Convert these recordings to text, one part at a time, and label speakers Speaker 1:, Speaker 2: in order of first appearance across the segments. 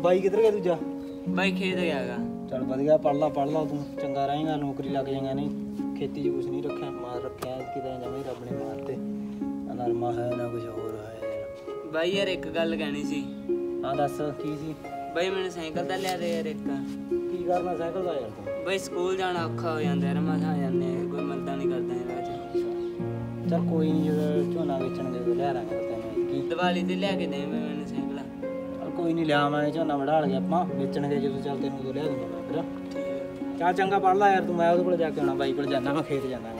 Speaker 1: ਬਾਈ
Speaker 2: ਕਿੱਧਰ ਗਿਆ ਦੂਜਾ?
Speaker 1: ਬਾਈ ਖੇਤ ਗਿਆਗਾ
Speaker 2: ਚੱਲ ਵਧੀਆ ਪੜ ਲਾ ਪੜ ਲਾ ਤੂੰ। ਚੰਗਾ ਰਹੇਗਾ ਨੌਕਰੀ ਲੱਗ ਜਾਏਗਾ ਨਹੀਂ। ਖੇਤੀ 'ਚ ਨਹੀਂ ਰੱਖਿਆ ਮਾਰ ਰੱਖਿਆ ਕਿਤੇ ਜਮੇ ਰੱਬ ਨੇ ਮਾਰਤੇ। ਨਰਮਾ ਹੈ ਨਾ ਕੁਝ ਹੋਰ ਹੈ।
Speaker 1: ਬਾਈ ਯਾਰ ਇੱਕ ਗੱਲ ਕਹਿਣੀ ਸੀ।
Speaker 2: ਹਾਂ ਦੱਸ ਕੀ ਸੀ?
Speaker 1: ਬਾਈ ਮੈਨੂੰ ਸਾਈਕਲ ਤਾਂ ਲਿਆ ਦੇ ਯਾਰ ਇੱਕ।
Speaker 2: ਕੀ ਕਰਨਾ ਸਾਈਕਲ ਦਾ ਯਾਰ
Speaker 1: ਬਾਈ ਸਕੂਲ ਜਾਣਾ ਔਖਾ ਹੋ ਜਾਂਦਾ ਯਾਰ ਮਸਾਂ ਜਾਂਦੇ ਕੋਈ ਮਰਦਾ ਨਹੀਂ ਕਰਦਾ ਯਾਰ ਅੱਜ।
Speaker 2: ਚੱਲ ਕੋਈ ਨਹੀਂ ਜਦੋਂ ਝੋਨਾ ਵੇਚਣਗੇ ਤੇ ਲਿਆ ਰਾਂਗੇ ਤੈਨੂੰ। ਕੀ
Speaker 1: ਦੀਵਾਲੀ ਤੇ ਲਿਆ ਕੇ ਦੇ ਮੈਨੂੰ
Speaker 2: ਕੋਈ ਨਹੀਂ ਲਿਆਵਾਂਗੇ ਝੋਨਾ ਵਢਾ ਲਗੇ ਆਪਾਂ ਵੇਚਣਗੇ ਜਦੋਂ ਚੱਲ ਤੈਨੂੰ ਉਦੋਂ ਲਿਆ ਦੂੰਗਾ ਮੈਂ ਫਿਰ। ਚੱਲ ਚੰਗਾ ਪੜ ਲਾ ਯਾਰ ਤੂੰ ਮੈਂ ਉਹਦੇ ਕੋਲ ਜਾ ਕੇ ਆਉਣਾ ਬਾਈ ਕੋਲ ਜਾਣਾ ਮੈਂ ਖੇਤ ਜਾਣਾ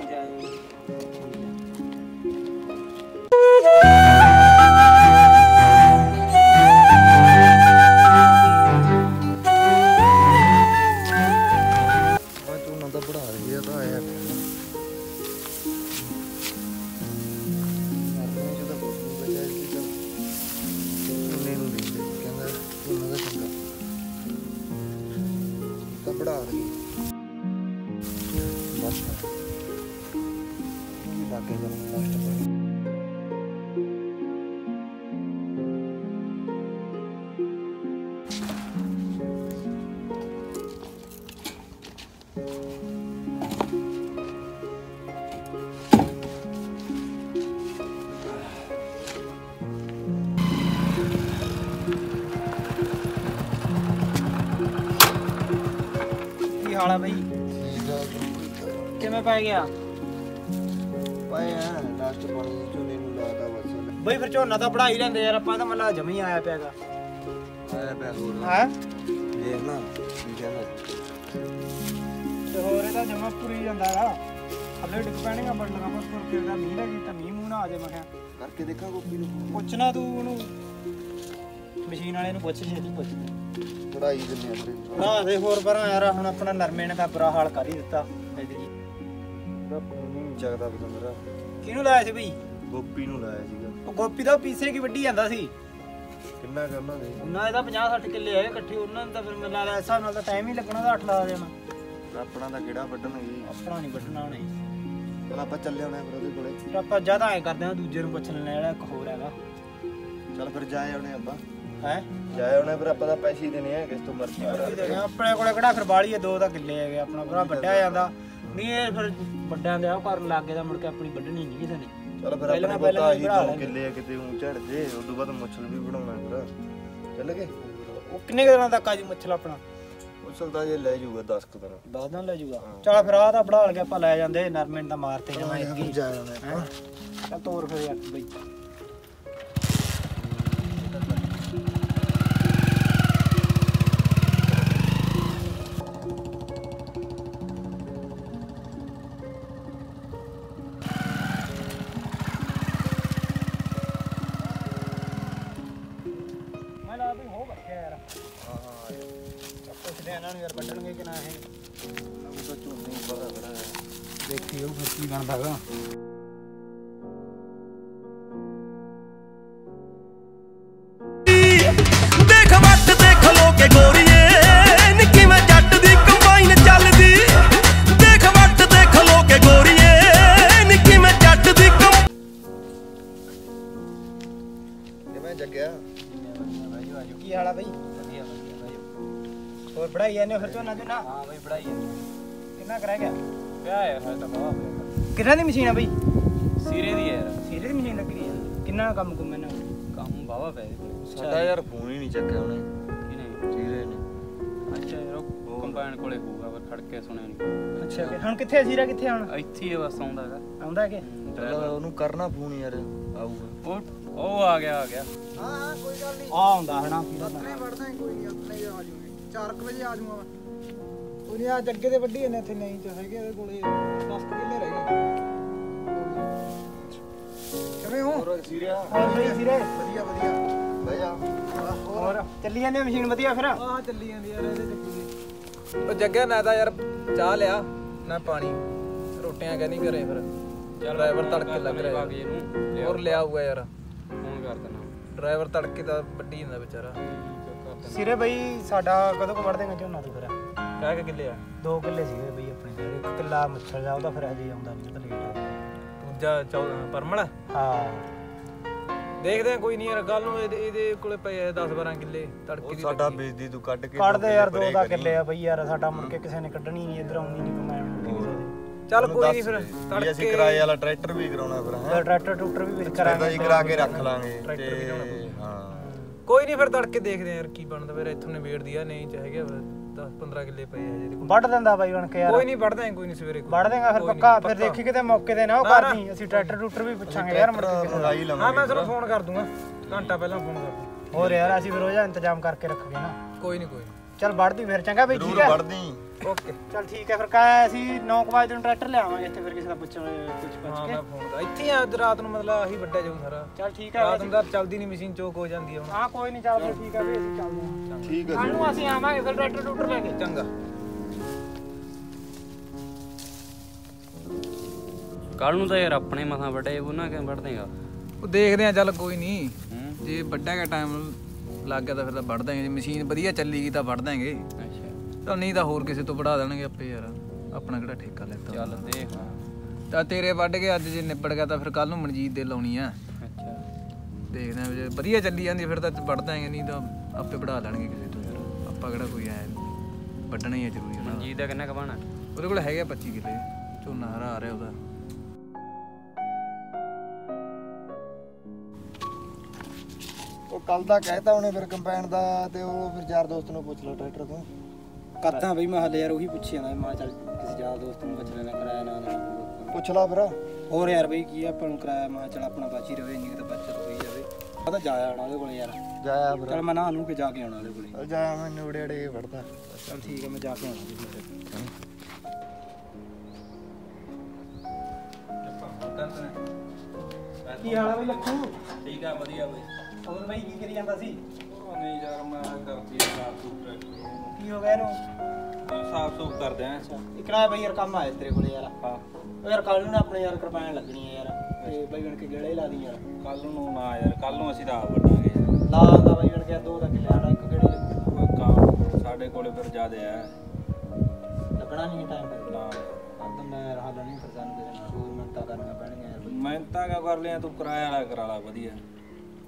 Speaker 3: ਇਹ ਲਾਗੇ ਜਾ ਲਾਸਟ ਪੜੀ
Speaker 2: ਕੀ ਹਾਲ ਆ ਬਾਈ ਕਿਵੇਂ ਪੈ ਗਿਆ
Speaker 3: ਪਾਏ ਆ ਲਾਸਟ ਪੜੀ ਝੋਨੇ ਨੂੰ ਲਾਤਾ ਬਸ।
Speaker 2: ਬਈ ਫਿਰ ਝੋਨਾ ਤਾਂ ਪੜਾਈ ਲੈਂਦੇ ਯਾਰ ਆਪਾਂ ਤਾਂ ਮੱਲਾ ਜਮੀ ਆਇਆ ਪਿਆਗਾ
Speaker 3: ਆਇਆ ਪਿਆ ਹੋਰ।
Speaker 2: ਹੈ?
Speaker 3: ਦੇਖ ਨਾ ਕੀ ਕਹਿੰਦਾ।
Speaker 2: ਤੇ ਹੋਰ ਇਹਦਾ ਜਮਾ ਪੂਰੀ ਜਾਂਦਾਗਾ ਹੱਲੇ ਡਿੱਗ ਪੈਣੀਆਂ ਬੰਡਣਾ ਪਰ ਤੁਰ ਕੇ ਦਾ ਮੀਂਹ ਲੱਗੀ ਤਾਂ ਮੀਂਹ ਮੂੰਹ ਨਾ ਆ ਜਾਏ ਮੈਂ ਕਿਹਾ।
Speaker 3: ਕਰਕੇ ਦੇਖਾਂ ਗੋਪੀ ਨੂੰ।
Speaker 2: ਪੁੱਛਣਾ ਤੂੰ ਉਹਨੂੰ। ਮਸ਼ੀਨ ਵਾਲੇ ਨੂੰ ਪੁੱਛ ਛੇਤੀ ਪੁੱਛ।
Speaker 3: ਪੜਾਈ ਦਿੰਨੇ ਆ
Speaker 2: ਨਾ ਦੇ ਹੋਰ ਪਰਾਂ ਯਾਰ ਹੁਣ ਆਪਣਾ ਨਰਮੇ ਨੇ ਤਾਂ ਬੁਰਾ ਹਾਲ ਕਰ ਹੀ ਦਿੱਤਾ। ਐਤਕੀ।
Speaker 3: ਮੇਰਾ ਫੋਨ ਹੀ ਨਹੀਂ ਚੱਕਦਾ ਮੇਰਾ।
Speaker 2: ਕਿਹਨੂੰ ਲਾਇਆ ਸੀ ਬਈ?
Speaker 3: ਗੋਪੀ ਨੂੰ ਲਾਇਆ ਸੀਗਾ।
Speaker 2: ਉਹ ਗੋਪੀ ਦਾ ਪੀਸੇ ਕੀ ਵੱਡੀ ਜਾਂਦਾ ਸੀ?
Speaker 3: ਕਿੰਨਾ ਕਰਨਾ ਦੇ?
Speaker 2: ਉਹਨਾਂ ਦੇ ਤਾਂ 50 60 ਕਿੱਲੇ ਆਏ ਇਕੱਠੇ ਉਹਨਾਂ ਤਾਂ ਫਿਰ ਮੈਨੂੰ ਲੱਗਦਾ ਹਿਸਾਬ ਨਾਲ ਤਾਂ ਟਾਈਮ ਹੀ ਲੱਗਣਾ ਦਾ 8 ਲਾ ਦੇਣਾ।
Speaker 3: ਆਪਣਾ ਤਾਂ ਕਿਹੜਾ ਵੱਢਣਗੇ
Speaker 2: ਆਪਣਾ ਨਹੀਂ ਵੱਢਣਾ ਉਹਨੇ।
Speaker 3: ਚਲ ਆਪਾਂ ਚੱਲੇ ਆਉਣੇ ਫਿਰ ਉਹਦੇ ਕੋਲੇ।
Speaker 2: ਆਪਾਂ ਜ਼ਿਆਦਾ ਐ ਕਰਦੇ ਹਾਂ ਦੂਜੇ ਨੂੰ ਪੁੱਛ ਲੈਣਾ ਜਿਹੜਾ ਇੱਕ ਹੋਰ ਹੈਗਾ।
Speaker 3: ਚਲ ਫਿਰ ਜਾਏ ਆਉਣੇ ਆਪਾਂ।
Speaker 2: ਹੈ?
Speaker 3: ਜਾਏ ਆਉਣੇ ਫਿਰ ਆਪਾਂ ਤਾਂ ਪੈਸੇ ਹੀ ਦੇਣੇ ਆ ਕਿਸ ਤੋਂ ਮਰਜ਼ੀ ਕਰਾ
Speaker 2: ਆਪਣੇ ਕੋਲੇ ਕਿਹੜਾ ਫਿਰ ਬਾਲੀ ਹੈ ਦੋ ਤਾਂ ਕਿੱਲੇ ਹੈਗੇ ਆਪਣਾ ਭਰਾ ਵੱਡਿਆ ਜਾਂਦਾ। ਨਹੀਂ ਇਹ ਫਿਰ ਵੱਡਿਆਂ ਦੇ ਆਹ ਕਰਨ ਲੱਗ ਗਏ ਤਾਂ ਮੁੜ ਕੇ ਆਪਣੀ ਵੱਢਣੀ ਨਹੀਂ ਕਿਸੇ ਨੇ।
Speaker 3: ਚਲ ਫਿਰ
Speaker 2: ਪਹਿਲਾਂ
Speaker 3: ਆਪਣੇ
Speaker 2: ਪਹਿਲਾਂ
Speaker 3: ਕੋਲ ਤਾਂ
Speaker 2: ਹੀ
Speaker 3: ਹੀ
Speaker 2: ਬਣਾ
Speaker 3: ਦੋ
Speaker 2: ਲੈਂਦੇ।
Speaker 3: ਕਿੱਲੇ ਆ ਕਿਤੇ ਉਂ ਝੜ ਜੇ ਉਸ ਤੋਂ ਬਾਅਦ ਮੁੱਛਲ ਵੀ ਬਣਾਉਣਾ ਫਿਰ। ਚੱਲ ਗਏ?
Speaker 2: ਉਹ ਕਿੰਨੇ ਕੁ ਦਿਨਾਂ ਤੱਕ ਆ ਜੀ ਮੱਛਲ ਆਪਣਾ?
Speaker 3: ਮੁੱਛਲ ਤਾਂ ਜੇ ਲੈ ਜਾਊਗਾ 10 ਕੁ ਦਿਨ।
Speaker 2: ਦਸ ਦਿਨ ਲੈ ਜਾਊਗਾ। ਚਲ ਫਿਰ ਆਹ ਤਾਂ ਬੜਾ ਲਗੇ ਆਪਾਂ ਲੈ ਜਾਂਦੇ ਨਰਮੇ ਨੂੰ ਤਾਂ ਮਾਰਤੇ ਜਮਾ ਇੱਕੀ ਤੋਰ ਫਿਰ ਯਾਰ ਬਈ। ਕੀ ਬਣਦਾਗਾ
Speaker 4: ਦੇਖ ਵੱਟ ਤੇ ਖਲੋ ਕੇ ਗੋਰੀਏ ਨੀ ਕਿਵੇਂ ਜੱਟ ਦੀ ਕੰਬਾਈਨ ਚੱਲਦੀ। ਦੇਖ ਵੱਟ ਤੇ ਖਲੋ ਕੇ ਗੋਰੀਏ ਨੀ ਕਿਵੇਂ ਜੱਟ ਦੀ ਕੰਬਾਈਨ
Speaker 3: ਕਿਵੇਂ ਜੱਗਿਆ?
Speaker 2: ਕੀ ਹਾਲ ਬਈ? ਵਧੀਆ ਵਧੀਆ ਹੋਰ ਪੜਾਈ ਜਾਂਦੇ ਫਿਰ ਝੋਨਾ ਝੋਨਾ?
Speaker 1: ਹਾਂ ਬਾਈ ਪੜਾਈ
Speaker 2: ਕਿੰਨਾ ਕਰਾਇਆ ਗਿਆ?
Speaker 1: ਵਿਆਹ ਹੈ ਫਿਰ ਤਾਂ ਬਾਬਾ
Speaker 2: ਕਿੰਨਾ ਦੀ ਮਸ਼ੀਨ ਆ ਬਈ?
Speaker 1: ਸੀਰੇ ਦੀ ਯਾਰ।
Speaker 2: ਸੀਰੇ ਦੀ ਮਸ਼ੀਨ ਲੱਗੀ ਆ। ਕਿੰਨਾ ਕੰਮ ਕੁਮ ਇਹਨਾਂ
Speaker 1: ਕੰਮ ਬਾਬਾ ਪੈ
Speaker 3: ਸਾਡਾ ਯਾਰ ਫੋਨ ਹੀ ਨਹੀਂ ਚੱਕਿਆ ਉਹਨੇ।
Speaker 1: ਕਿ ਨਹੀਂ
Speaker 3: ਜੀਰੇ ਨੇ।
Speaker 1: ਅੱਛਾ ਯਾਰ ਉਹ ਕੰਬਾਈਨ ਕੋਲੇ ਹੋਊਗਾ ਪਰ ਖੜ ਕੇ ਸੁਣਿਆ ਨਹੀਂ
Speaker 2: ਅੱਛਾ ਹੁਣ ਕਿੱਥੇ ਆ? ਸੀਰਾ ਕਿੱਥੇ ਹੁਣ?
Speaker 1: ਇੱਥੇ ਹੀ ਬਸ ਆਉਂਦਾ ਹੈਗਾ
Speaker 2: ਆਉਂਦਾ ਕਿ
Speaker 3: ਉਹਨੂੰ ਕਰਨਾ ਫੋਨ ਯਾਰ ਆਊਗਾ।
Speaker 1: ਉਹ ਉਹ ਆ ਗਿਆ ਆ ਗਿਆ।
Speaker 2: ਆ ਆਉਂਦਾ ਹਨਾ।
Speaker 5: ਵੜਦਾ ਕੋਈ ਨਹੀਂ ਆਪਣੇ ਆ ਜੂਗੇ 4 ਵਜੇ ਆ ਜੂਗਾ ਕੋਈ ਨਹੀਂ ਆ ਜੱਗੇ ਦੇ ਵੱਡੀ ਨੇ ਇੱਥੇ ਨਹੀਂ ਚ ਹੈਗੇ ਇਹਦੇ ਕੋਲੇ 10 ਕਿੱਲੇ ਰਹਿ ਗਏ। ਕਿਵੇਂ ਹੋ?
Speaker 3: ਹੋਰ ਸੀਰੀਆ
Speaker 2: ਹੋਰ ਬਈ ਸੀਰੇ
Speaker 5: ਵਧੀਆ ਵਧੀਆ।
Speaker 3: ਬਹਿ ਜਾ।
Speaker 2: ਹੋਰ? ਚੱਲੀ ਜਾਂਦੀ ਮਸ਼ੀਨ ਵਧੀਆ ਫਿਰ?
Speaker 5: ਆਹ ਚੱਲੀ ਜਾਂਦੀ ਯਾਰ ਇਹਦੇ ਤੇ
Speaker 6: ਉਹ ਜੱਗਿਆ ਨਾ ਤਾਂ ਯਾਰ ਚਾਹ ਲਿਆ ਨਾ ਪਾਣੀ। ਰੋਟੀਆਂ ਕਹਿੰਦੀ ਘਰੇ ਫਿਰ। ਡਰਾਈਵਰ ਤੜਕੇ ਲੱਗ ਰਿਹਾ। ਹੋਰ ਲਿਆਊਗਾ ਯਾਰ।
Speaker 1: ਫੋਨ ਕਰ ਦੇਣਾ
Speaker 6: ਡਰਾਈਵਰ ਤੜਕੇ ਤਾਂ ਵੱਡੀ ਜਾਂਦਾ ਵਿਚਾਰਾ।
Speaker 2: ਸਿਰੇ ਬਈ ਸਾਡਾ ਕਦੋਂ ਕੁ ਵੜ ਦੇਗਾ ਝੋਨਾ ਤੂੰ ਫਿਰ
Speaker 6: ਕਹਿ ਕੇ ਕਿੱਲੇ ਆ?
Speaker 2: ਦੋ ਕਿੱਲੇ ਸੀਗੇ ਬਈ ਆਪਣੇ ਕੋਲ ਇੱਕ ਕਿੱਲਾ ਮੱਛਰ ਜਾ ਉਹਦਾ ਫਿਰ ਹਜੇ ਆਉਂਦਾ ਨਹੀਂ ਤਾਂ ਲੇਟ ਆ।
Speaker 6: ਦੂਜਾ 14 ਪਰਮਲ?
Speaker 2: ਹਾਂ।
Speaker 6: ਦੇਖਦੇ ਆ ਕੋਈ ਨਹੀਂ ਯਾਰ ਕੱਲ ਨੂੰ ਇਹਦੇ ਇਹਦੇ ਕੋਲੇ ਪਏ ਆ 10 12 ਕਿੱਲੇ ਤੜਕੇ
Speaker 3: ਉਹ
Speaker 6: ਦੀ
Speaker 3: ਸਾਡਾ
Speaker 6: ਲੱਗੀ।
Speaker 3: ਬੀਜਦੀ ਤੂੰ ਕੱਢ ਕੇ
Speaker 2: ਕੱਢ ਦੇ ਯਾਰ ਦੋ ਦਾ। ਕਿੱਲੇ ਆ ਬਈ ਯਾਰ ਸਾਡਾ ਮੁੜ ਕੇ ਕਿਸੇ ਨੇ ਕੱਢਣੀ ਨਹੀਂ ਇੱਧਰ ਆਉਣੀ ਨਹੀਂ ਕਮਾਇਆ ਮੁੜ ਕੇ ਕਿਸੇ ਦੀ।
Speaker 6: ਚੱਲ ਕੋਈ ਨਹੀਂ ਫਿਰ
Speaker 3: ਦੇ ਵੀ ਅਸੀਂ
Speaker 6: ਤੜਕੇ
Speaker 3: ਕਿਰਾਏ ਵਾਲਾ ਟਰੈਕਟਰ ਵੀ ਕਰਾਉਣਾ ਫਿਰ
Speaker 2: ਫਿਰ
Speaker 3: ਹੈ
Speaker 2: ਟਰੈਕਟਰ ਟੂਟਰ ਵੀ ਵਿੱਚ
Speaker 3: ਕਰਾਂਗੇ
Speaker 2: ਕਰਾਂਗੇ
Speaker 3: ਜੀ ਕਰਾ ਕੇ ਰੱਖ ਲਾਂਗੇ
Speaker 6: ਟਰੈਕਟਰ ਵੀ ਲਿਆਉਣਾ
Speaker 3: ਤੇ ਹਾਂ।
Speaker 6: ਕੋਈ ਨਹੀਂ ਫਿਰ ਤੜਕੇ ਦੇਖਦੇ ਆ ਯਾਰ ਕੀ ਬਣਦਾ ਫਿਰ ਇੱਥੋਂ ਨੇ ਵੇੜ ਦਿਆ ਨਹੀਂ ਚਾਹੇਗਾ 10 15 ਕਿੱਲੇ ਪਏ ਆ ਜਿਹਦੇ ਕੋਲ
Speaker 2: ਵੱਢ ਦਿੰਦਾ ਬਾਈ ਬਣ ਕੇ ਯਾਰ
Speaker 6: ਕੋਈ ਨਹੀਂ ਵੜਦਾ ਕੋਈ ਨਹੀਂ ਸਵੇਰੇ ਕੋਈ।
Speaker 2: ਵੱਢ ਦੇਗਾ ਫਿਰ ਪੱਕਾ ਫਿਰ ਦੇਖੀ ਕਿਤੇ ਮੌਕੇ ਤੇ ਨਾ ਉਹ
Speaker 6: ਨਾ, ਨਾ।
Speaker 2: ਕਰਦੀ ਅਸੀਂ ਟਰੈਕਟਰ ਟੂਟਰ ਵੀ ਪੁੱਛਾਂਗੇ ਯਾਰ ਮੁੜ ਕੇ ਦਾ।
Speaker 6: ਹਾਂ ਮੈਂ ਤੁਹਾਨੂੰ ਫੋਨ ਕਰ ਦੂੰਗਾ ਘੰਟਾ ਪਹਿਲਾਂ ਫੋਨ ਕਰ ਦੂੰ
Speaker 2: ਹੋਰ ਯਾਰ ਅਸੀਂ ਫਿਰ ਉਹਦਾ ਇੰਤਜ਼ਾਮ ਕਰਕੇ ਰੱਖਾਂਗੇ ਨਾ
Speaker 6: ਕੋਈ ਨਹੀਂ ਕੋਈ।
Speaker 2: ਚੱਲ ਵੱਢਦੀ ਫਿਰ ਚੰਗਾ ਬਈ ਠੀਕ
Speaker 3: ਜ਼ਰੂਰ
Speaker 2: ਹੈ?
Speaker 3: ਵੜਦੀ
Speaker 6: ਓਕੇ
Speaker 2: ਚੱਲ ਠੀਕ ਹੈ ਫਿਰ ਕਾ ਅਸੀਂ 9 ਵਜੇ ਨੂੰ ਟਰੈਕਟਰ ਲਿਆਵਾਂਗੇ ਇੱਥੇ ਫਿਰ ਕਿਸੇ ਦਾ ਪੁੱਛਣ ਪੁੱਛ
Speaker 6: ਹਾਂ
Speaker 2: ਪੁੱਛ
Speaker 6: ਮੈਂ
Speaker 2: ਕੇ
Speaker 6: ਫੋਨ ਕਰ। ਇੱਥੇ ਆ ਰਾਤ ਨੂੰ ਮਤਲਬ ਆਹੀ ਵੱਡਾ ਜਾਊ ਸਾਰਾ।
Speaker 2: ਚੱਲ ਠੀਕ ਹੈ
Speaker 6: ਰਾਤ ਨੂੰ ਤਾਂ ਚੱਲਦੀ ਨਹੀਂ ਮਸ਼ੀਨ ਚੋਕ ਹੋ ਜਾਂਦੀ ਆ ਹੁਣ।
Speaker 2: ਹਾਂ ਕੋਈ ਨਹੀਂ ਚੱਲ ਫਿਰ ਠੀਕ ਹੈ ਵੀ ਅਸੀਂ ਚੱਲਦੇ ਹਾਂ।
Speaker 3: ਠੀਕ ਹੈ
Speaker 2: ਕੱਲ ਨੂੰ ਅਸੀਂ ਆਵਾਂਗੇ ਫਿਰ ਟਰੈਕਟਰ ਟੂਟਰ ਲੈ ਕੇ।
Speaker 6: ਚੰਗਾ।
Speaker 1: ਕੱਲ ਨੂੰ ਤਾਂ ਯਾਰ ਆਪਣੇ ਮਸਾਂ ਵੱਡੇ ਉਹਨਾਂ ਕਿਵੇਂ ਵੱਢ ਦੇਗਾ
Speaker 6: ਉਹ ਦੇਖਦੇ ਆ ਚੱਲ ਕੋਈ ਨਹੀਂ ਜੇ ਵੱਡਾ ਕਾ ਟਾਈਮ ਲੱਗ ਗਿਆ ਤਾਂ ਫਿਰ ਤਾਂ ਵੱਢ ਦਾਂਗੇ ਜੇ ਮਸ਼ੀਨ ਵਧੀਆ ਚੱਲੀਗੀ ਤਾਂ ਵੱਢ ਦਾਂਗੇ
Speaker 1: ਅੱਛਾ।
Speaker 6: ਤਾਂ ਨਹੀਂ ਤਾਂ ਹੋਰ ਕਿਸੇ ਤੋਂ ਵੜਾ ਦੇਣਗੇ ਆਪੇ ਯਾਰ ਆਪਣਾ ਕਿਹੜਾ ਠੇਕਾ ਲੈਤਾ।
Speaker 1: ਚੱਲ ਦੇਖ।
Speaker 6: ਤਾਂ ਤੇਰੇ ਵੱਢ ਕੇ ਅੱਜ ਜੇ ਨਿਬੜ ਗਿਆ ਤਾਂ ਫਿਰ ਕੱਲ ਨੂੰ ਮਨਜੀਤ ਦੇ ਲਾਉਣੀ ਆ।
Speaker 1: ਅੱਛਾ।
Speaker 6: ਦੇਖਦੇ ਆ ਜੇ ਵਧੀਆ ਚੱਲੀ ਜਾਂਦੀ ਫਿਰ ਤਾਂ ਵੱਢ ਦਾਂਗੇ ਨਹੀਂ ਤਾਂ ਆਪੇ ਵੜਾ ਲੈਣਗੇ ਕਿਸੇ ਤੋਂ ਯਾਰ। ਆਪਾਂ ਕਿਹੜਾ ਕੋਈ ਆਇਆ ਵੱਢਣਾ ਹੀ ਆ ਜ਼ਰੂਰੀ ਉਹਨਾਂ ਦਾ
Speaker 1: ਕਿੰਨਾ ਕਵਾਣਾ
Speaker 6: ਉਹਦੇ ਕੋਲ ਹੈਗੇ ਆ 25 ਕਿੱਲੇ ਝੋਨਾ ਹਰਾ ਆ ਰਿਹਾ ਉਹਦਾ।
Speaker 3: ਉਹ ਕੱਲ ਦਾ ਕਹਿਤਾ ਉਹਨੇ ਫਿਰ ਕੰਪੈਨ ਦਾ ਤੇ ਉਹ ਫਿਰ ਯਾਰ ਦੋਸਤ ਨੂੰ ਪੁੱਛ ਲਓ ਟਰੈਕਟਰ ਤੋਂ।
Speaker 2: ਕਰਦਾ ਬਈ ਮੈਂ ਹਲੇ ਯਾਰ ਉਹੀ ਪੁੱਛੀ ਜਾਂਦਾ ਮੈਂ ਚੱਲ ਕਿਸੇ ਯਾਰ ਦੋਸਤ ਨੂੰ ਪੁੱਛ ਲੈਣਾ ਕਰਾਇਆ ਨਾ ਨਾ।
Speaker 3: ਪੁੱਛ ਲਾ ਫਿਰ।
Speaker 2: ਹੋਰ ਯਾਰ ਬਈ ਕੀ ਆ, ਆਪਾਂ ਨੂੰ ਕਰਾਇਆ ਮੈਂ ਚੱਲ ਆਪਣਾ ਬਾਚੀ ਰਵੇ ਇੰਨੀ ਤਾਂ ਬੱਚਤ ਹੋਈ ਜਾਵੇ। ਉਹ ਤਾਂ ਜਾਇਆ ਆਉਣਾ ਉਹਦੇ ਕੋਲੇ ਯਾਰ।
Speaker 3: ਜਾਇਆ ਫਿਰ।
Speaker 2: ਚੱਲ ਮੈਂ ਨਾ ਨੂੰ ਕੇ ਜਾ ਕੇ ਆਉਣਾ ਉਹਦੇ ਕੋਲੇ।
Speaker 3: ਜਾਇਆ ਮੈਂ ਨੋੜੇ ਅੜੇ ਵੜਦਾ।
Speaker 2: ਚੱਲ ਠੀਕ ਹੈ ਮੈਂ ਜਾ ਕੇ ਆਉਣਾ ਕੀ ਹਾਲ ਆ ਬਈ ਲੱਖੂ?
Speaker 7: ਠੀਕ ਆ ਵਧੀਆ ਬਈ।
Speaker 2: ਹੋਰ ਬਈ ਕੀ ਕਰੀ ਜਾਂਦਾ ਸੀ?
Speaker 7: ਉਹ ਨਹੀਂ ਯਾਰ ਮੈਂ ਕਰਦੀ ਆ ਸਾਫ਼ ਸੁਥ ਟਰੈਕਟਰ
Speaker 2: ਕੀ ਹੋ ਗਿਆ ਇਹਨੂੰ?
Speaker 7: ਸਾਫ਼ ਸੁਥ ਕਰਦੇ ਆ
Speaker 2: ਇਕਰਾ ਬਈ ਯਾਰ ਕੰਮ ਆਇਆ ਤੇਰੇ ਕੋਲੇ ਯਾਰ।
Speaker 7: ਹਾਂ।
Speaker 2: ਉਹ ਯਾਰ ਕੱਲ ਨੂੰ ਨਾ ਆਪਣੇ ਯਾਰ ਕਿਰਪਾਨ ਲੱਗਣੀ ਹੈ ਯਾਰ। ਤੇ ਬਈ ਬਣ ਕੇ ਗੇੜੇ ਲਾ ਦੀ ਯਾਰ।
Speaker 7: ਕੱਲ ਨੂੰ ਨਾ ਯਾਰ ਕੱਲ ਨੂੰ ਅਸੀਂ ਤਾਂ ਆਪ ਵੱਢਾਂਗੇ ਯਾਰ।
Speaker 2: ਲਾ ਦਾ ਬਈ ਬਣ ਕੇ ਦੋ ਦਾ ਕਿੱਲਾ ਸਾਡਾ ਇੱਕ ਗੇੜੇ
Speaker 7: ਕੋਈ ਕੰਮ ਸਾਡੇ ਕੋਲੇ ਫਿਰ ਜ਼ਿਆਦੇ ਆ
Speaker 2: ਲੱਗਣਾ ਨਹੀਂ ਟਾਈਮ ਫਿਰ
Speaker 7: ਨਾ।
Speaker 2: ਤਾਂ ਮੈਂ ਰਹਾ ਨਹੀਂ ਫਿਰ ਸਾਨੂੰ ਕਿਸੇ ਨਾਲ ਕੋਈ ਮਿੰਤਾ ਕਰਨੀਆਂ ਪੈਣਗੀਆਂ ਯਾਰ
Speaker 7: ਮਿਹਨਤਾਂ ਕਾ ਕਰ ਲਿਆ ਤੂੰ ਕਿਰਾਇਆ ਵਾਲਾ ਕਰਾ ਲਾ ਵਧੀਆ।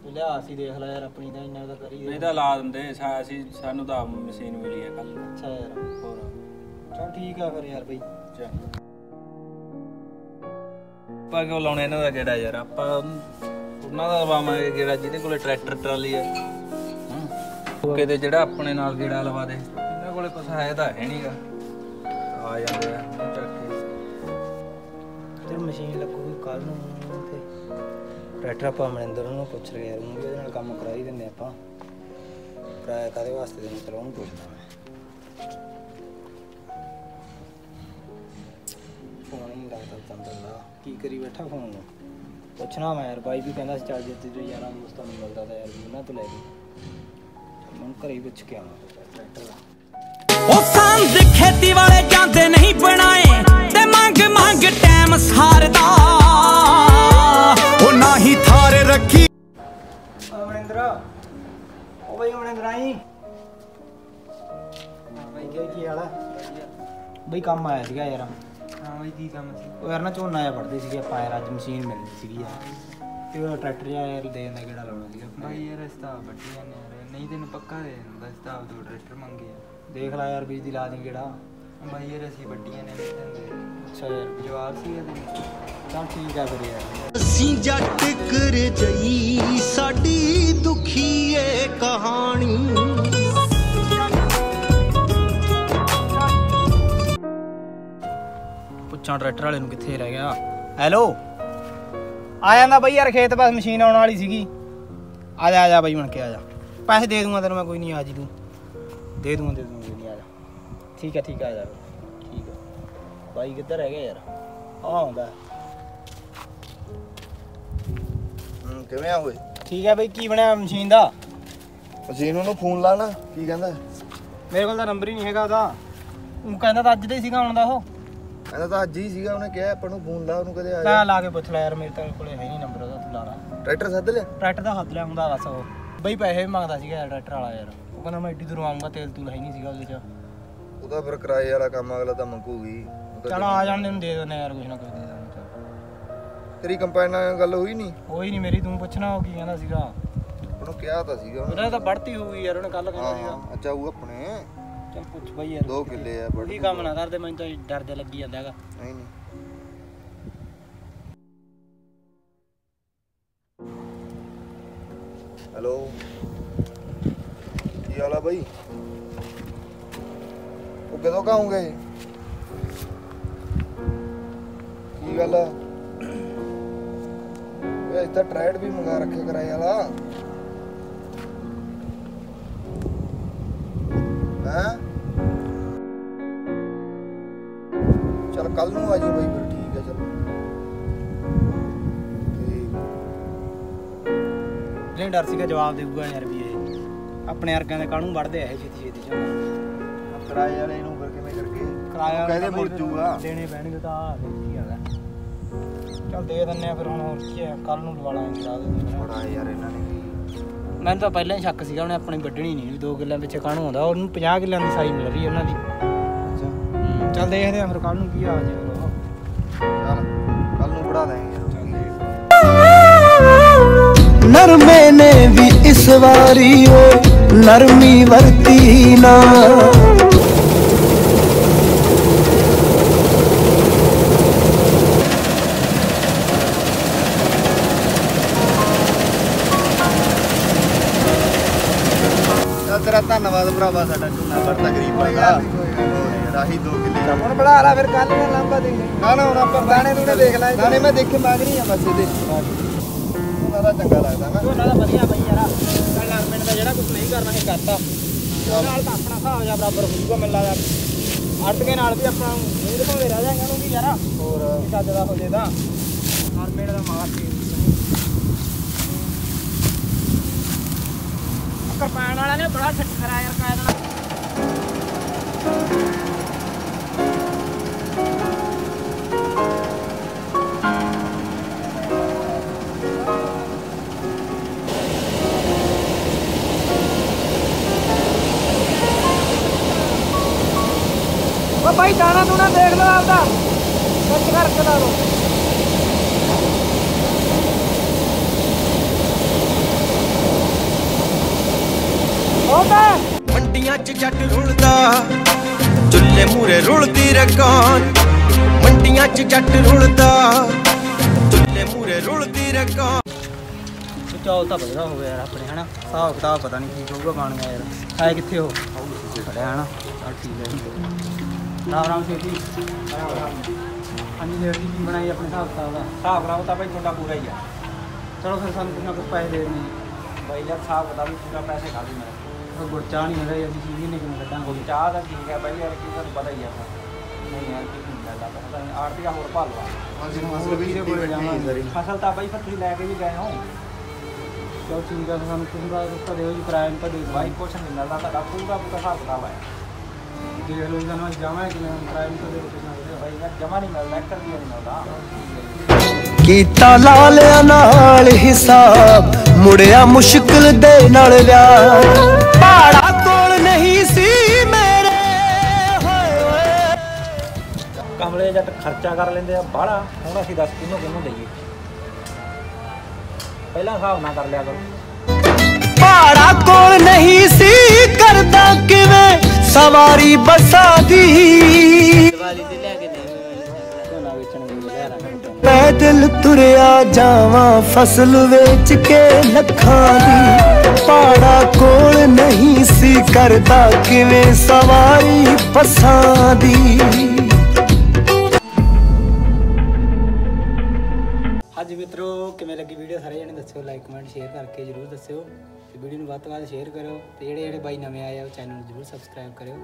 Speaker 2: ਤੂੰ ਲਿਆ ਅਸੀਂ ਦੇਖ ਲੈ ਯਾਰ ਆਪਣੀ ਤਾਂ ਇੰਨਾ ਤਾਂ ਕਰੀ
Speaker 7: ਨਹੀਂ ਤਾਂ ਲਾ ਦਿੰਦੇ ਸਾ- ਅਸੀਂ ਸਾਨੂੰ ਤਾਂ ਮਸ਼ੀਨ ਮਿਲੀ ਆ ਕੱਲ
Speaker 2: ਅੱਛਾ ਯਾਰ।
Speaker 7: ਹੋਰ।
Speaker 2: ਚਲ ਠੀਕ ਆ ਫਿਰ ਯਾਰ ਬਈ।
Speaker 7: ਚੱਲ ਆਪਾਂ ਕਿਉਂ ਲਾਉਣੇ ਇਹਨਾਂ ਦਾ ਗੇੜਾ ਯਾਰ? ਆਪਾਂ ਉਹਨਾਂ ਦਾ ਲਵਾਵਾਂਗੇ ਗੇੜਾ ਜਿਹਦੇ ਕੋਲੇ ਟਰੈਕਟਰ ਟਰਾਲੀ ਆ। ਜਿਹੜਾ ਆਪਣੇ ਨਾਲ ਗੇੜਾ ਲਵਾ ਦੇ। ਇਹਨਾਂ ਕੋਲੇ ਕੁਛ ਹੈ ਤਾਂ ਹੈ ਨਹੀਂਗਾ ਆ ਜਾਂਦੇ ਆ ਚੱਕ ਕੇ।
Speaker 2: ਤੇ ਮਸ਼ੀਨ ਲੱਗੂਗੀ ਕੱਲ ਨੂੰ ਤੇ ਟਰੈਕਟਰ ਆਪਾਂ ਮਨਿੰਦਰ ਨੂੰ ਪੁੱਛ ਲਿਆ ਯਾਰ ਉਹਨੂੰ ਵੀ ਉਹਦੇ ਨਾਲ ਕੰਮ ਕਰਾ ਹੀ ਦਿੰਦੇ ਆਪਾਂ। ਕਿਰਾਇਆ ਕਾਦੇ ਵਾਸਤੇ ਦੇਣਾ, ਚਲੋ ਉਹਨੂੰ ਪੁੱਛਦਾ ਮੈਂ ਫੋਨ ਨਹੀਂ ਲੱਗਦਾ ਤੰਦਰ ਦਾ। ਕੀ ਕਰੀ ਬੈਠਾ ਫੋਨ ਨੂੰ? ਪੁੱਛਣਾ ਮੈਂ ਯਾਰ, ਬਾਈ ਵੀ ਕਹਿੰਦਾ ਸੀ ਚੱਲ ਜੇ ਤੇ ਯਾਰਾਂ ਦੋਸਤਾਂ ਨੂੰ ਮਿਲਦਾ ਤਾਂ ਯਾਰ, ਵੀ ਉਹਨਾਂ ਤੋਂ ਲੈ ਕੇ ਚੱਲ ਮੈਂ ਉਹਨੂੰ ਘਰੇ ਹੀ ਪੁੱਛ ਕੇ ਆਵਾਂ। ਟਰੈਕਟਰ ਦਾ
Speaker 8: ਉਹ ਸੰਦ ਖੇਤੀ ਵਾਲੇ ਜਾਂਦੇ ਨਹੀਂ ਬਣਾਏ, ਤੇ ਮੰਗ ਮੰਗ ਟਾਈਮ ਸਾਰਦਾ। ਉਹ ਨਾ ਹੀ ਥਾਰ ਰੱਖੀ।
Speaker 2: ਮਨਿੰਦਰ ਉਹ ਬਈ ਮਨਿੰਦਰ ਆਈ ਬਈ ਕੀ ਕੀ ਹਾਲ ਆ? ਬਈ ਕੰਮ ਆਇਆ ਸੀਗਾ ਯਾਰ।
Speaker 6: ਹਾਂ ਬਈ ਕੀ ਕੰਮ ਸੀ?
Speaker 2: ਉਹ ਯਾਰ ਨਾ ਝੋਨਾ ਜਿਹਾ ਵੜਦੇ ਸੀਗੇ ਆਪਾਂ ਯਾਰ ਅੱਜ ਮਸ਼ੀਨ ਮਿਲਦੀ ਸੀਗੀ ਯਾਰ। ਤੇ ਉਹ ਟਰੈਕਟਰ ਜਿਹਾ ਯਾਰ ਦੇ ਦਿੰਦਾ ਕਿਹੜਾ ਲਾਉਣਾ ਸੀਗਾ।
Speaker 9: ਭਾਈ ਯਾਰ ਰਸਤਾ ਜਾਂਦੇ ਯਾਰ। ਨਹੀਂ ਤੈਨੂੰ ਪੱਕਾ ਦੇ ਦਿੰਦਾ ਰਸਤਾ ਦੋ ਟਰੈਕਟਰ ਮੰਗੇ ਆ।
Speaker 2: ਦੇਖ ਲੈ ਯਾਰ ਬੀਜ ਦੀ ਲਾ ਦੀ ਕਿਹੜਾ।
Speaker 9: ਅਸੀਂ ਵੱਡੀਆਂ ਨੇ ਨਹੀਂ ਦਿੰਦੇ
Speaker 2: ਅੱਛਾ ਯਾਰ।
Speaker 9: ਜਵਾਬ ਸੀ ਇਹਦੇ
Speaker 2: ਚੱਲ ਠੀਕ ਆ ਫਿਰ ਯਾਰ।
Speaker 8: ਅਸੀਂ ਜੱਟ ਕਰ ਜਈ ਸਾਡੀ ਦੁਖੀ ਏ ਕਹਾਣੀ।
Speaker 2: ਪੁੱਛਾਂ ਟਰੈਕਟਰ ਵਾਲੇ ਨੂੰ ਕਿੱਥੇ ਰਹਿ ਗਿਆ। ਹੈਲੋ? ਆ ਜਾਂਦਾ ਬਈ ਯਾਰ ਖੇਤ ਬਸ ਮਸ਼ੀਨ ਆਉਣ ਵਾਲੀ ਸੀਗੀ। ਆ ਜਾ ਆ ਜਾ ਬਈ ਬਣ ਕੇ ਆ ਜਾ। ਪੈਸੇ ਦੇ ਦੂੰਗਾ ਤੈਨੂੰ ਮੈਂ ਕੋਈ ਨਹੀਂ ਆ ਜੀ ਤੂੰ। ਦੇ ਦੂੰਗਾ ਦੇ ਦੂੰਗਾ। ਠੀਕ ਹੈ ਠੀਕ ਹੈ ਆ ਜਾ ਠੀਕ ਹੈ ਬਾਈ ਕਿੱਧਰ ਰਹਿ ਗਿਆ ਯਾਰ? ਆ ਆਉਂਦਾ।
Speaker 3: ਹੂੰ ਕਿਵੇਂ ਆ ਓਏ?
Speaker 2: ਠੀਕ ਹੈ ਬਈ ਕੀ ਬਣਿਆ ਮਸ਼ੀਨ ਦਾ?
Speaker 3: ਮਸ਼ੀਨ ਉਹਨੂੰ ਫੋਨ ਲਾ ਨਾ ਕੀ ਕਹਿੰਦਾ?
Speaker 2: ਮੇਰੇ ਕੋਲ ਤਾਂ ਨੰਬਰ ਹੀ ਨਹੀਂ ਹੈਗਾ ਉਹਦਾ। ਉਹ ਕਹਿੰਦਾ ਤਾਂ ਅੱਜ ਦਾ ਹੀ ਸੀਗਾ ਆਉਣ ਦਾ ਉਹ।
Speaker 3: ਕਹਿੰਦਾ ਤਾਂ ਅੱਜ ਹੀ ਸੀਗਾ ਉਹਨੇ ਕਿਹਾ ਆਪਾਂ ਨੂੰ ਫੋਨ ਲਾ ਉਹਨੂੰ ਕਦੇ ਆ
Speaker 2: ਮੈਂ ਲਾ ਕੇ ਪੁੱਛ ਲੈ ਯਾਰ ਮੇਰੇ ਤਾਂ ਕੋਲੇ ਹੈ ਨਹੀਂ ਨੰਬਰ ਉਹਦਾ ਤੂੰ ਲਾ ਲਾ।
Speaker 3: ਟਰੈਕਟਰ ਸੱਦ ਲਿਆ?
Speaker 2: ਟਰੈਕਟਰ ਦਾ ਹੱਥ ਲਿਆਉਂਦਾ ਬਸ ਉਹ। ਬਈ ਪੈਸੇ ਵੀ ਮੰਗਦਾ ਸੀਗਾ ਯਾਰ ਟਰੈਕਟਰ ਵਾਲਾ ਯਾਰ। ਉਹ ਕਹਿੰਦਾ ਮੈਂ ਏਡੀ ਦੂਰੋਂ ਆਉਂਗਾ ਤੇਲ ਤੂਲ ਹੈ ਨਹੀਂ ਸੀਗਾ ਉਹਦੇ ਚ।
Speaker 3: ਉਹਦਾ ਫਿਰ ਕਿਰਾਏ ਵਾਲਾ ਕੰਮ ਅਗਲਾ ਤਾਂ ਮੰਗੂਗੀ।
Speaker 2: ਚਲ ਆ ਜਾਣ ਦੇ ਨੂੰ ਦੇ ਦਿੰਦੇ ਯਾਰ ਕੁਛ ਨਾ ਕੁਛ ਦੇ ਦਿੰਦੇ
Speaker 3: ਤੇਰੀ ਕੰਪਾਈਨ ਨਾਲ ਗੱਲ ਹੋਈ ਨਹੀਂ?
Speaker 2: ਹੋਈ ਨਹੀਂ ਮੇਰੀ ਤੂੰ ਪੁੱਛਣਾ ਉਹ ਕੀ ਕਹਿੰਦਾ ਸੀਗਾ।
Speaker 3: ਉਹਨੂੰ ਕਿਹਾ ਤਾਂ ਸੀਗਾ। ਉਹਨੇ
Speaker 2: ਤਾਂ ਵੜਤੀ ਹੋਊਗੀ ਯਾਰ ਉਹਨੇ ਕੱਲ ਕਹਿੰਦਾ ਸੀਗਾ।
Speaker 3: ਅੱਛਾ ਉਹ ਆਪਣੇ।
Speaker 2: ਚੱਲ ਪੁੱਛ ਬਈ ਯਾਰ।
Speaker 3: ਦੋ ਕਿੱਲੇ ਆ ਬੜ
Speaker 2: ਕੰਮ ਨਾ ਕਰਦੇ ਮੈਨੂੰ ਤਾਂ ਡਰ ਜਿਹਾ ਲੱਗੀ ਜਾਂਦਾ ਹੈਗਾ।
Speaker 3: ਨਹੀਂ ਨਹੀਂ। ਹੈਲੋ। ਕੀ ਹਾਲ ਆ ਬਾਈ? ਕਦੋਂ ਕਾਉਂਗੇ ਕੀ ਗੱਲ ਆ? ਇਹ ਤਾਂ ਟ੍ਰੈਡ ਵੀ ਮੰਗਾ ਰੱਖੇ ਕਿਰਾਏ ਵਾਲਾ। ਹੈਂ? ਚਲ ਕੱਲ ਨੂੰ ਆ ਜੀ ਬਾਈ, ਫਿਰ ਠੀਕ ਹੈ ਚਲ।
Speaker 2: ਨਹੀਂ, ਡਰ ਸੀਗਾ ਜਵਾਬ ਦੇਊਗਾ ਯਾਰ ਵੀ ਇਹ। ਆਪਣੇ ਵਰਗਿਆਂ ਦੇ ਕਾਹਨੂੰ ਵੜਦੇ ਆ ਇਹ ਛੇਤੀ ਛੇਤੀ ਚ
Speaker 3: ਕਿਰਾਏ ਵਾਲੇ ਨੂੰ ਫਿਰ ਕਿਵੇਂ ਕਰਕੇ
Speaker 2: ਕਿਰਾਇਆ
Speaker 3: ਕਹਿੰਦੇ ਮੁੜ ਜੂਗਾ
Speaker 2: ਦੇਣੇ ਪੈਣਗੇ ਤਾਂ ਕੀ ਹੈਗਾ ਚੱਲ ਦੇ ਦਿੰਨੇ ਆ ਫਿਰ ਹੁਣ ਹੋਰ ਕੀ ਹੈ ਕੱਲ ਨੂੰ ਲਵਾ ਲਾਂਗੇ ਰਾਤ ਨੂੰ
Speaker 3: ਬੜਾ ਯਾਰ ਇਹਨਾਂ ਨੇ ਵੀ।
Speaker 2: ਮੈਨੂੰ ਤਾਂ ਪਹਿਲਾਂ ਹੀ ਸ਼ੱਕ ਸੀਗਾ ਉਹਨੇ ਆਪਣੀ ਵੱਢਣੀ ਨਹੀਂ 2 ਕਿੱਲਿਆਂ ਵਿੱਚ ਕਾਹਨੂੰ ਆਉਂਦਾ ਉਹਨੂੰ 50 ਕਿੱਲਿਆਂ ਦੀ ਸਾਈ ਮਿਲ ਰਹੀ ਹੈ ਉਹਨਾਂ ਦੀ। ਚੱਲ ਦੇਖਦੇ ਆ ਫਿਰ ਕੱਲ ਨੂੰ ਕੀ ਆ ਜੇ
Speaker 3: ਚਲ ਕੱਲ ਨੂੰ ਪੜਾ ਦਾਂਗੇ
Speaker 4: ਨਰਮੇ ਨੇ ਵੀ ਇਸ ਵਾਰੀ ਓ ਨਰਮੀ ਵਰਤੀ ਨਾ।
Speaker 3: ਤੇਰਾ ਧੰਨਵਾਦ ਭਰਾਵਾ ਸਾਡਾ ਝੋਨਾ ਵਰਤਾ ਗਰੀਬ ਬੰਦਾ। ਰਾਹੀ ਦੋ ਕਿੱਲੇ।
Speaker 5: ਹੁਣ ਬਣਾ ਲਾ ਫਿਰ ਕੱਲ ਨੂੰ ਲਾਂਬਾ ਦੇ।
Speaker 3: ਨਾ ਨਾ ਹੁਣ ਆਪਾਂ
Speaker 5: ਦਾਣੇ ਦੂਣੇ ਦੇਖ ਲੈ
Speaker 3: ਦਾਣੇ ਮੈਂ ਦੇਖੇ ਮੰਗ ਰਹੀ ਆ ਬਸ ਇਹਦੇ। ਉਹਨਾਂ ਦਾ ਚੰਗਾ ਲੱਗਦਾ ਨਾ।
Speaker 2: ਉਹਨਾਂ ਦਾ ਵਧੀਆ ਬਈ ਯਾਰ। ਗਵਰਨਮੈਂਟ ਦਾ ਜਿਹੜਾ ਕੁਝ ਨਹੀਂ ਕਰਨਾ ਇਹ ਕਰਤਾ। ਨਾਲ ਤਾਂ ਆਪਣਾ ਹਿਸਾਬ ਜਾਂ ਬਰਾਬਰ ਹੋਊਗਾ ਮੈਨੂੰ ਲੱਗਦਾ। ਅੜਤਕੇ ਨਾਲ ਵੀ ਆਪਾਂ ਮੂੰਹ ਦਿਖਾਉਂਦੇ ਰਹਿ ਜਾਾਂਗੇ ਉਹਨੂੰ ਵੀ ਯਾਰ। ਹੋਰ। ਚੱਜ ਦਾ ਹੋ ਜੇ ਤਾਂ। ਗਵਰਨਮੈਂਟ ਦਾ ਮਾਰ ਕੇ। ਕਰਪਾਨ ਵਾਲਾ ਨੇ ਬੜਾ ਛੱਕਰਾ ਯਾਰ ਕਾਇਦਾ ਉਹ ਭਾਈ ਦਾਣਾ ਦੂਣਾ ਦੇਖ ਲਓ ਆਪਦਾ। ਸੱਚ ਕਰਕੇ ਲਾ ਲਓ।
Speaker 4: ਮੰਡੀਆਂ 'ਚ ਜੱਟ ਰੁਲਦਾ। ਚੁੱਲ੍ਹੇ ਮੂਰੇ ਰੁਲਦੀ ਰਕਾਨ, ਮੰਡੀਆਂ 'ਚ ਜੱਟ ਰੁਲਦਾ। ਚੁੱਲ੍ਹੇ ਮੂਰੇ ਰੁਲਦੀ ਰਕਾਨ।
Speaker 2: ਚੌਲ ਤਾਂ ਬਦਲਾ ਹੋ ਗਿਆ ਯਾਰ ਆਪਣੇ, ਹਨਾ? ਹਿਸਾਬ ਕਿਤਾਬ ਪਤਾ ਨਹੀਂ ਕੀ ਕਹੂਗਾ ਬਣ ਗਿਆ ਯਾਰ। ਆਏ ਕਿੱਥੇ ਹੋ ਖੜਿਆ, ਹਨਾ? ਚੱਲ ਠੀਕ ਹੈ ਜੀ। ਰਾਮ ਰਾਮ ਸੇਠੀ ਰਾਮ ਰਾਮ ਹਾਂਜੀ ਸੇਠ ਜੀ, ਕੀ ਬਣਾਈ ਆਪਣੇ ਹਿਸਾਬ ਕਿਤਾਬ ਦਾ? ਹਿਸਾਬ ਕਿਤਾਬ ਤਾਂ ਭਾਈ ਤੁਹਾਡਾ ਪੂਰਾ ਹੀ ਆ। ਚਲੋ ਫਿਰ ਸਾਨੂੰ ਕਿੰਨਾ ਕੁ ਪੈਸੇ ਦੇ ਦੇਣੇ ਬਾਈ ਯਾਰ, ਹਿਸਾਬ ਕਿਤਾਬ ਵੀ ਪੂਰਾ ਪੈਸੇ ਖਾ ਦੇ ਮੇਰਾ ਉਹ ਗੁੜ ਚਾਹ ਨਹੀਂ ਹੈਗਾ ਅਸੀਂ ਚੀਜ਼ ਨਹੀਂ ਕਿਵੇਂ ਕੱਢਾਂਗੇ ਚਾਹ ਦਾ ਠੀਕ ਹੈ ਬਾਈ ਯਾਰ ਕੀ ਤੁਹਾਨੂੰ ਪਤਾ ਹੀ ਆ। ਨਹੀਂ ਯਾਰ ਕੀ ਹੁੰਦਾ ਦਾ ਪਤਾ ਆੜਤੀਆ ਹੋਰ ਭਾਲਵਾ
Speaker 3: ਅਸੀਂ ਫਸਲ ਵੀ ਸਿੱਧੀ ਬੈਠੀ
Speaker 2: ਫਸਲ ਤਾਂ ਬਾਈ ਫਿਰ ਤੁਸੀਂ ਲੈ ਕੇ ਵੀ ਗਏ ਹੋ। ਚਲੋ ਠੀਕ ਆ ਸਾਨੂੰ ਤੁਸੀਂ ਦਾ ਰਸਤਾ ਦਿਓ ਜੀ ਕਿਰਾਇਆ ਤਾਂ ਦੇ ਬਾਈ ਕੁਛ ਨਹੀਂ ਮਿਲਦਾ ਤੁਹਾਡਾ ਪੂਰਾ ਪੂਰਾ ਹਿਸਾਬ ਕਿਤਾਬ ਹੈ। ਦੇਖ ਲਓ ਜੀ ਸਾਨੂੰ ਜਮਾ ਕਿ ਕਿਰਾਇਆ ਤਾਂ ਦੇ ਦਿਓ ਬਾਈ ਯਾਰ ਜਮਾ ਨਹੀਂ ਮਿਲਦਾ ਇੱਕ ਰੁਪਿਆ ਨਹੀਂ ਮਿਲਦਾ।
Speaker 4: ਕੀਤਾ ਲਾਲਿਆਂ ਨਾਲ ਹਿਸਾਬ ਮੁੜਿਆ ਮੁਸ਼ਕਿਲ ਦੇ ਨਾਲ ਵਿਆਹ। ਕੋਲ ਨਹੀਂ ਸੀ ਮੇਰੇ ਹੋਏ ਹੋਏ
Speaker 2: ਕਮਲੇ ਜੱਟ ਖਰਚਾ ਕਰ ਲੈਂਦੇ ਆ ਬਾਹਲਾ। ਹੁਣ ਅਸੀਂ ਦੱਸ ਕਿਹਨੂੰ ਕਿਹਨੂੰ ਦਈਏ। ਪਹਿਲਾਂ ਹਿਸਾਬ ਨਾ ਕਰ ਲਿਆ ਕਰੋ।
Speaker 4: ਪਹਾੜਾ ਕੋਲ ਨਹੀਂ ਸੀ ਕਰਦਾ ਕਿਵੇਂ ਸਵਾਰੀ ਬੱਸਾਂ ਦੀ।
Speaker 1: ਦੀਵਾਲੀ ਤੇ ਲਿਆ
Speaker 4: ਪੈਦਲ ਤੁਰਿਆ ਜਾਵਾਂ, ਫਸਲ ਵੇਚ ਕੇ ਲੱਖਾਂ ਦੀ। ਪਹਾੜਾ ਕੋਲ ਨਹੀਂ ਸੀ ਕਰਦਾ, ਕਿਵੇਂ ਸਵਾਰੀ ਬੱਸਾਂ ਦੀ।
Speaker 2: ਹਾਂਜੀ ਮਿੱਤਰੋ, ਕਿਵੇਂ ਲੱਗੀ ਵੀਡੀਓ ਸਾਰੇ ਜਣੇ ਦੱਸਿਓ ਲਾਈਕ ਕਮੈਂਟ ਸ਼ੇਅਰ ਕਰਕੇ ਜਰੂਰ ਦੱਸਿਓ। ਤੇ ਵੀਡੀਓ ਨੂੰ ਵੱਧ ਤੋਂ ਵੱਧ ਸ਼ੇਅਰ ਕਰੋ ਤੇ ਜਿਹੜੇ ਜਿਹੜੇ ਬਾਈ ਨਵੇਂ ਆਏ ਆ, ਉਹ ਚੈਨਲ ਨੂੰ ਜਰੂਰ ਸਬਸਕ੍ਰਾਈਬ ਕਰਿਓ।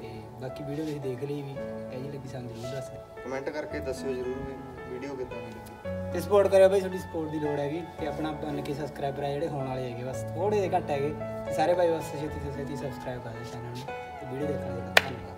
Speaker 2: ਤੇ ਬਾਕੀ ਵੀਡੀਓ ਤੁਸੀਂ ਦੇਖ ਲਈ ਵੀ ਕਿਹੋ ਜਿਹੀ ਲੱਗੀ ਸਾਨੂੰ ਜਰੂਰ ਦੱਸਿਓ
Speaker 3: ਕਮੈਂਟ ਕਰਕੇ ਦੱਸਿਓ ਜਰੂਰ ਵੀ ਵੀਡੀਓ ਕਿੱਦਾਂ ਦੀ ਲੱਗੀ।
Speaker 2: ਤੇ ਸਪੋਰਟ ਕਰਿਓ ਬਾਈ ਤੁਹਾਡੀ ਸਪੋਰਟ ਦੀ ਲੋੜ ਹੈਗੀ ਤੇ ਆਪਣਾ ਬਣ ਕੇ ਸਬਸਕ੍ਰਾਈਬਰ ਆ ਜਿਹੜੇ ਹੋਣ ਵਾਲੇ ਹੈਗੇ ਬਸ ਥੋੜੇ ਜਿਹੇ ਘੱਟ ਹੈਗੇ। ਸਾਰੇ ਬਾਈ ਬਸ ਛੇਤੀ ਤੋਂ ਛੇਤੀ ਸਬਸਕ੍ਰਾਈਬ ਕਰ ਦਿਓ ਚੈਨਲ ਨੂੰ ਤੇ ਵੀਡੀਓ ਦੇਖਣ ਲਈ ਧੰਨਵਾਦ।